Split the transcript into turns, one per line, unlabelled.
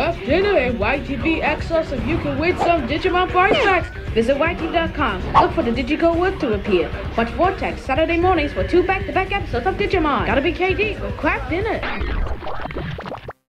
Kraft Dinner and YTV XL if you can win some Digimon prize packs. Visit YT.com. Look for the Digico word to appear. Watch Vortex Saturday mornings for two back-to-back episodes of Digimon. Gotta be KD with Kraft Dinner.